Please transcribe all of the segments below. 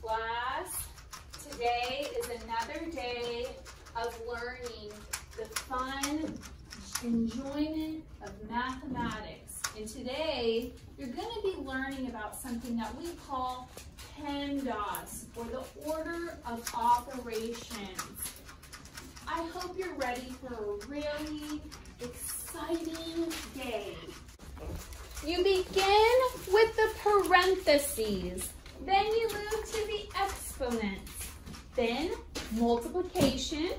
class. Today is another day of learning the fun enjoyment of mathematics. And today, you're going to be learning about something that we call PEMDAS, or the order of operations. I hope you're ready for a really exciting day. You begin with the parentheses. Then you move exponents. Then multiplication,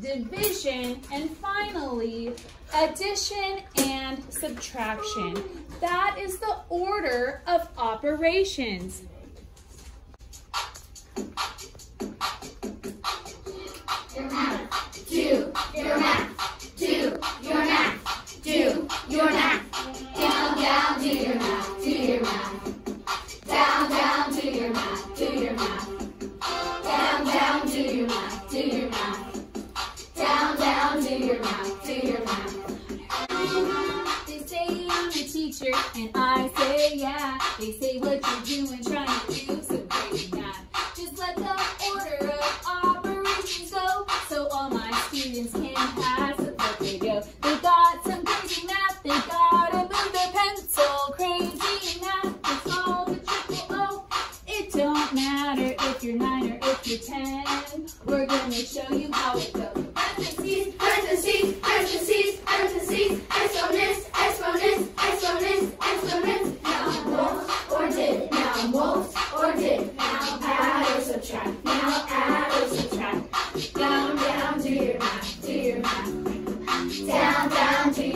division, and finally addition and subtraction. That is the order of operations. and I say, yeah. They say what you're doing, trying to do, so crazy math. Just let the order of operations go, so all my students can pass the book they go. They got some crazy math, they gotta move their pencil. Crazy math, it's all the triple O. It don't matter if you're nine or if you're ten, we're gonna show you how it goes. down to you, to you, down, down to you.